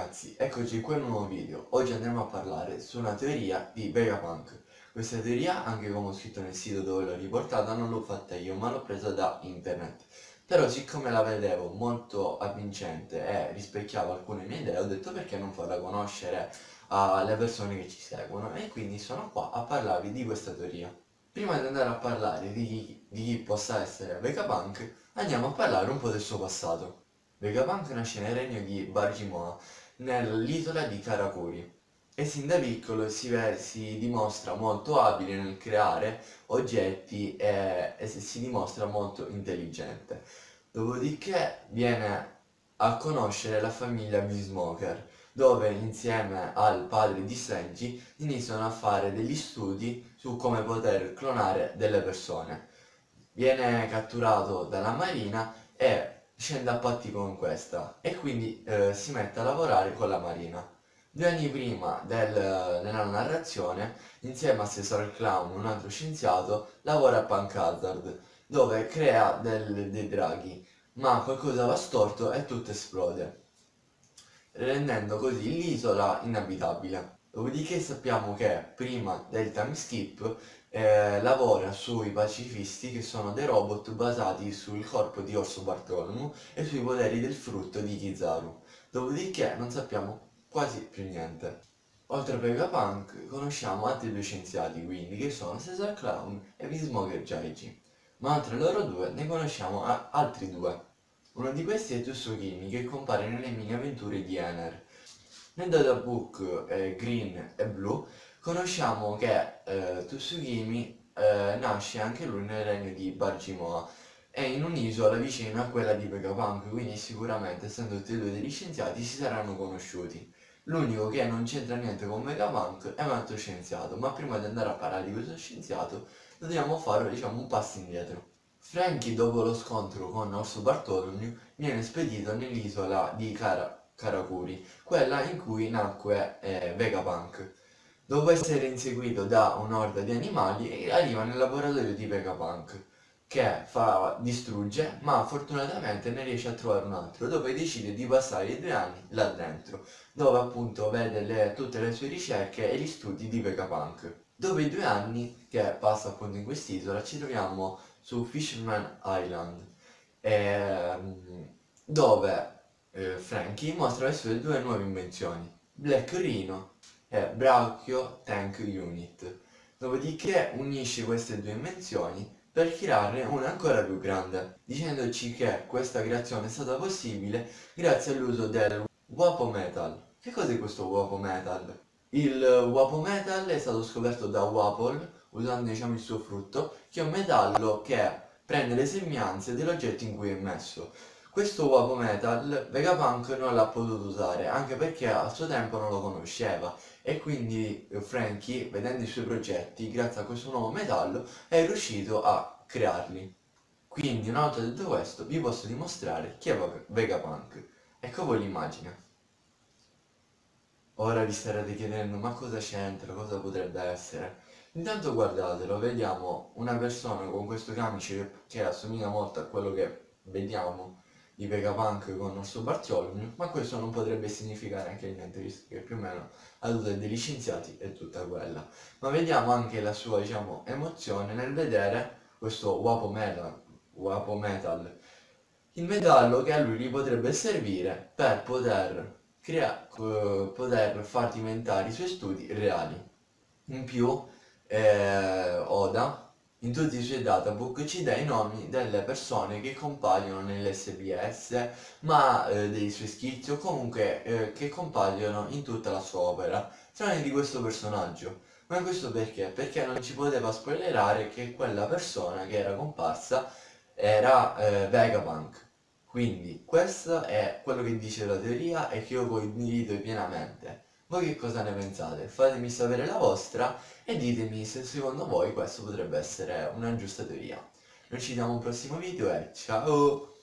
Eccoci qui in un nuovo video. Oggi andremo a parlare su una teoria di Vegapunk. Questa teoria, anche come ho scritto nel sito dove l'ho riportata, non l'ho fatta io, ma l'ho presa da internet. Però siccome la vedevo molto avvincente e rispecchiava alcune mie idee, ho detto perché non farla conoscere alle persone che ci seguono e quindi sono qua a parlarvi di questa teoria. Prima di andare a parlare di chi, di chi possa essere Vegapunk, andiamo a parlare un po' del suo passato. Vegapunk nasce nel regno di Bargimoa, nell'isola di Karakuri e sin da piccolo si, si, dimostra molto abile nel creare oggetti e, e si dimostra molto intelligente. Dopodiché viene a conoscere la famiglia Bismoker, dove insieme al padre di Senji iniziano a fare degli studi su come poter clonare delle persone. Viene catturato dalla marina e scende a patti con questa e quindi eh, si mette a lavorare con la marina. Due anni prima del, della narrazione, insieme a Cesar Clown, un altro scienziato, lavora a Punk Hazard, dove crea del, dei draghi, ma qualcosa va storto e tutto esplode, rendendo così l'isola inabitabile. Dopodiché sappiamo che prima del time skip eh, lavora sui pacifisti che sono dei robot basati sul corpo di Orso Bartolomeo e sui poteri del frutto di Kizaru. Dopodiché non sappiamo quasi più niente. Oltre a Vegapunk conosciamo altri due scienziati quindi che sono Cesar Clown e Vismoger Jaiji. Ma oltre a loro due ne conosciamo altri due. Uno di questi è Tsukimi che compare nelle mini avventure di Ener. Nel databook eh, Green e Blue conosciamo che eh, Tsukimi eh, nasce anche lui nel regno di Bargimoa e in un'isola vicino a quella di Vegapunk, quindi sicuramente essendo tutti e due degli scienziati si saranno conosciuti. L'unico che non c'entra niente con Vegapunk è un altro scienziato, ma prima di andare a parlare di questo scienziato dobbiamo fare diciamo un passo indietro. Frankie dopo lo scontro con Orso Bartolomeo viene spedito nell'isola di Kara Karakuri, quella in cui nacque eh, Vegapunk. Dopo essere inseguito da un'orda di animali, arriva nel laboratorio di Vegapunk, che fa, distrugge, ma fortunatamente ne riesce a trovare un altro, dove decide di passare i due anni là dentro, dove appunto vede le, tutte le sue ricerche e gli studi di Vegapunk. Dopo i due anni che passa appunto in quest'isola ci troviamo su Fisherman Island, ehm, dove eh, Frankie mostra le sue due nuove invenzioni, Black Rhino e Brachio Tank Unit. Dopodiché unisce queste due invenzioni per crearne una ancora più grande, dicendoci che questa creazione è stata possibile grazie all'uso del Wapo Metal. Che cos'è questo Wapo Metal? Il Wapo Metal è stato scoperto da Wapol usando diciamo il suo frutto, che è un metallo che prende le sembianze dell'oggetto in cui è messo. Questo uovo metal Vegapunk non l'ha potuto usare, anche perché al suo tempo non lo conosceva e quindi Frankie, vedendo i suoi progetti, grazie a questo nuovo metallo, è riuscito a crearli. Quindi una volta detto questo vi posso dimostrare chi è Vegapunk. Ecco voi l'immagine. Ora vi starete chiedendo ma cosa c'entra, cosa potrebbe essere. Intanto guardatelo, vediamo una persona con questo camice che assomiglia molto a quello che vediamo di Vegapunk con Orso Bartolomeo, ma questo non potrebbe significare anche niente, visto che più o meno la tuta dei licenziati è tutta quella. Ma vediamo anche la sua, diciamo, emozione nel vedere questo Wapo Metal, Wapo Metal, il metallo che a lui gli potrebbe servire per poter, crea- poter far diventare i suoi studi reali. In più, eh, Oda in tutti i suoi databook ci dà i nomi delle persone che compaiono nell'SBS, ma eh, dei suoi schizzi o comunque eh, che compaiono in tutta la sua opera, tranne di questo personaggio. Ma questo perché? Perché non ci poteva spoilerare che quella persona che era comparsa era eh, Vegapunk. Quindi questo è quello che dice la teoria e che io condivido pienamente. Voi che cosa ne pensate? Fatemi sapere la vostra e ditemi se secondo voi questo potrebbe essere una giusta teoria. Noi ci vediamo al prossimo video e ciao!